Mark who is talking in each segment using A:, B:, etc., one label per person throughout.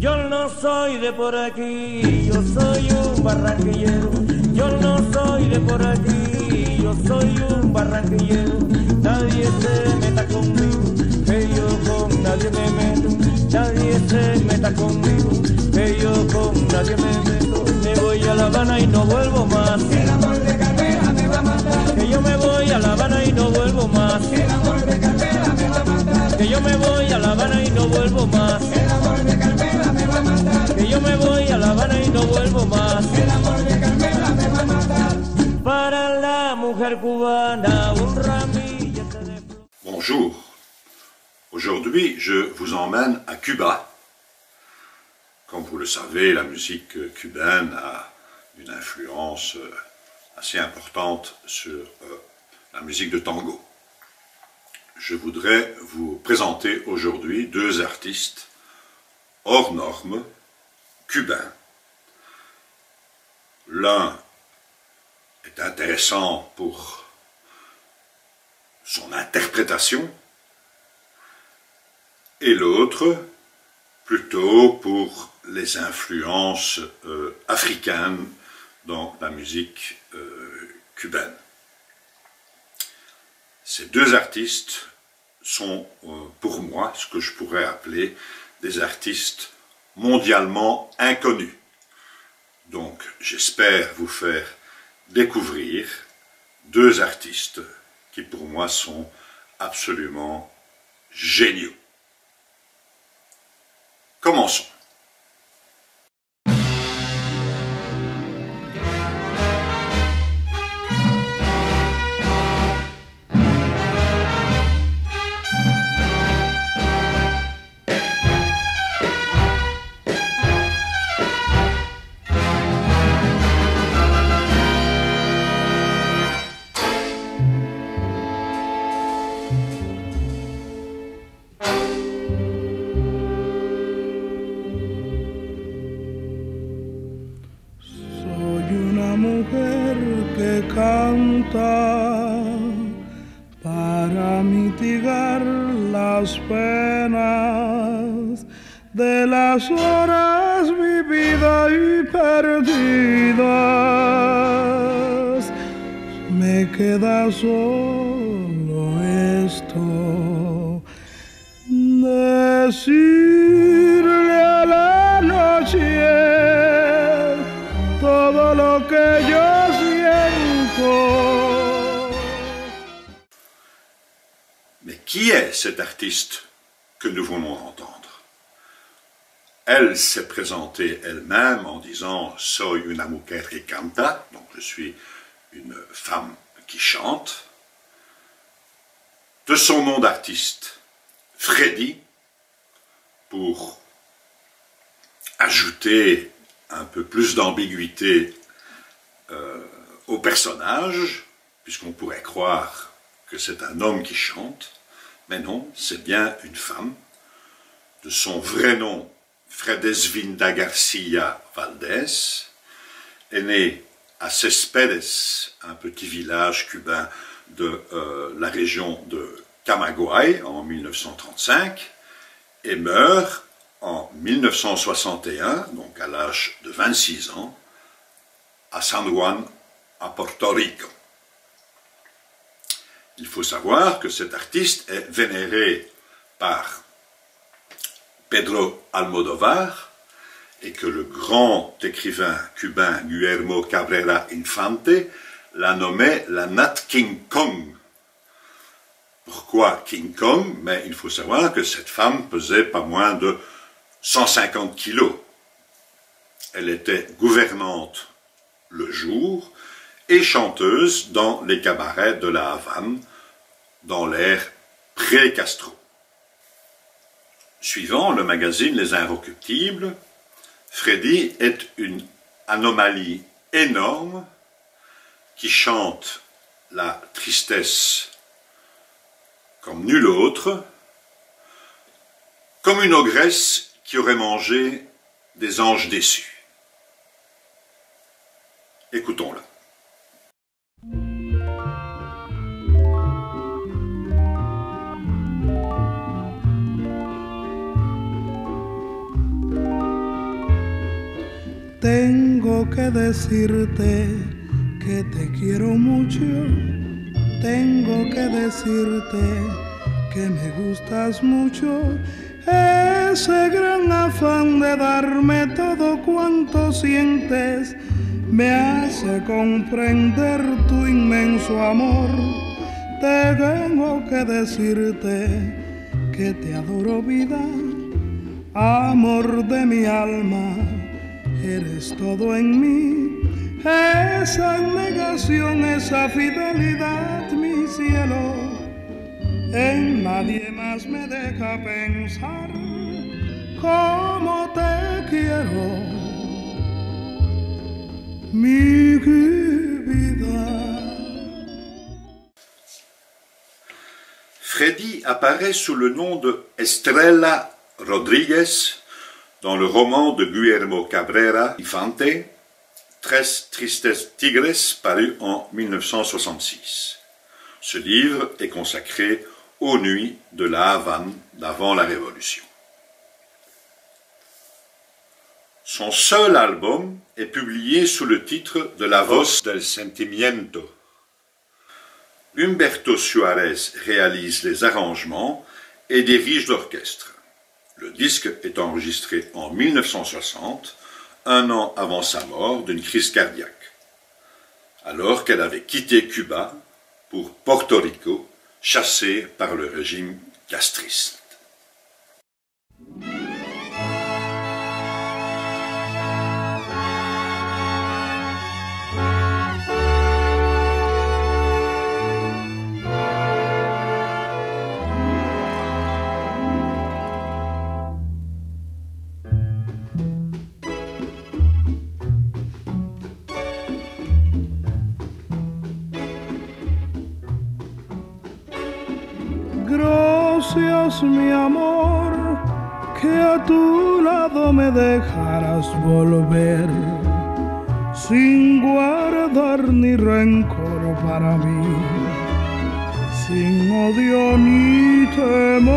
A: Yo no soy de por aquí, yo soy un barranquillero. Yo no soy de por aquí, yo soy un barranquillero. Nadie se meta conmigo, que yo con nadie me meto. Nadie se meta conmigo, que yo con nadie me meto. Me voy a La Habana y no vuelvo más.
B: El amor de Carmela me va a matar.
A: Que yo me voy a La Habana y no vuelvo más.
B: El amor de Carmela me va a matar.
A: Que yo me voy a La Habana y no vuelvo más.
B: El
C: Bonjour. Aujourd'hui, je vous emmène à Cuba. Comme vous le savez, la musique cubaine a une influence euh, assez importante sur euh, la musique de tango. Je voudrais vous présenter aujourd'hui deux artistes hors normes cubains. L'un est intéressant pour son interprétation et l'autre plutôt pour les influences euh, africaines dans la musique euh, cubaine. Ces deux artistes sont euh, pour moi ce que je pourrais appeler des artistes mondialement inconnus. Donc j'espère vous faire découvrir deux artistes qui pour moi sont absolument géniaux. Commençons.
D: Canta para mitigar las penas de las horas vividas y perdidas. Me queda solo esto, decirle
C: qui est cet artiste que nous venons d'entendre Elle s'est présentée elle-même en disant Soy una mujer que canta, donc je suis une femme qui chante. De son nom d'artiste, Freddy, pour ajouter un peu plus d'ambiguïté euh, au personnage, puisqu'on pourrait croire que c'est un homme qui chante, mais non, c'est bien une femme. De son vrai nom, Fredesvinda Garcia Valdés, est née à Cespedes, un petit village cubain de euh, la région de Camagüey en 1935, et meurt en 1961, donc à l'âge de 26 ans, à San Juan, à Porto Rico. Il faut savoir que cet artiste est vénéré par Pedro Almodovar et que le grand écrivain cubain Guillermo Cabrera Infante l'a nommé la Nat King Kong. Pourquoi King Kong? Mais il faut savoir que cette femme pesait pas moins de 150 kilos. Elle était gouvernante le jour et chanteuse dans les cabarets de la Havane dans l'ère pré-Castro. Suivant le magazine Les Inrecuptibles, Freddy est une anomalie énorme qui chante la tristesse comme nul autre, comme une ogresse qui aurait mangé des anges déçus. Écoutons-la.
D: Tengo que decirte que te quiero mucho. Tengo que decirte que me gustas mucho. Ese gran afán de darme todo cuanto sientes me hace comprender tu inmenso amor. Tengo que decirte que te adoro vida, amor de mi alma, eres todo en mí. Esa negación, esa fidelidad, mi cielo, en nadie más me deja pensar cómo te quiero mi vida.
C: Freddy apparaît sous le nom de Estrella Rodriguez dans le roman de Guillermo Cabrera Infante, Tres Tristes Tigres, paru en 1966. Ce livre est consacré aux nuits de la Havane d'avant la Révolution. Son seul album est publié sous le titre de La Voz del Sentimiento. Humberto Suarez réalise les arrangements et dirige l'orchestre. Le disque est enregistré en 1960, un an avant sa mort d'une crise cardiaque, alors qu'elle avait quitté Cuba pour Porto Rico, chassée par le régime castriste.
D: Mi amor, que a tu lado me dejarás volver, sin guardar ni rencor para mí, sin odio ni temor.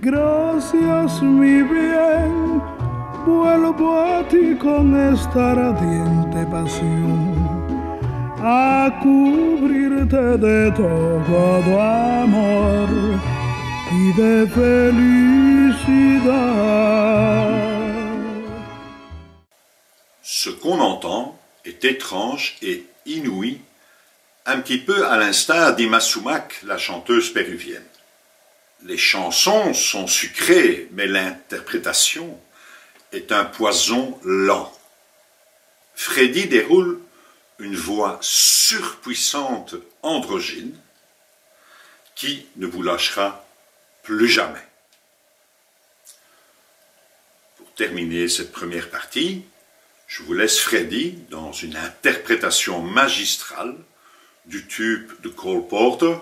D: Gracias mi bien, vuelvo a ti con esta radiante pasión
C: Ce qu'on entend est étrange et inouï, un petit peu à l'instar d'Ima Sumac, la chanteuse péruvienne. Les chansons sont sucrées, mais l'interprétation est un poison lent. Freddy déroule une voix surpuissante androgyne qui ne vous lâchera plus jamais. Pour terminer cette première partie, je vous laisse Freddy dans une interprétation magistrale du tube de Cole Porter,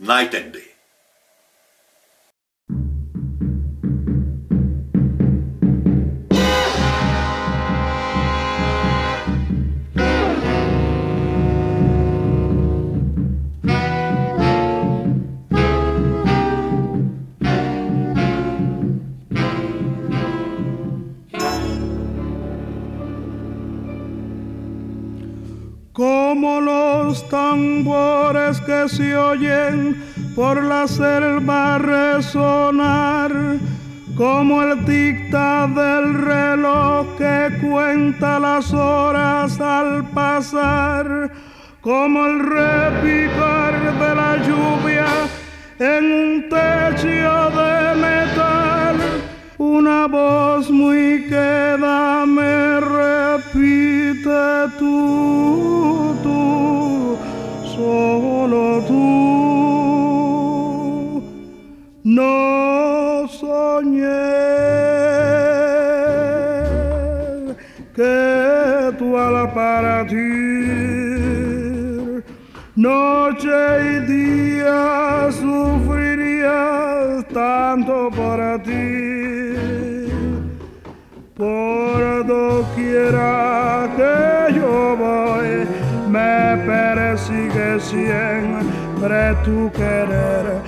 C: Night and Day.
D: Como los tambores que se oyen por la selva resonar, como el dicta del reloj que cuenta las horas al pasar, como el repicar No soñé que tú al partir noche y día sufrirías tanto para ti. Por doquiera que yo voy, me persigue siempre tu querer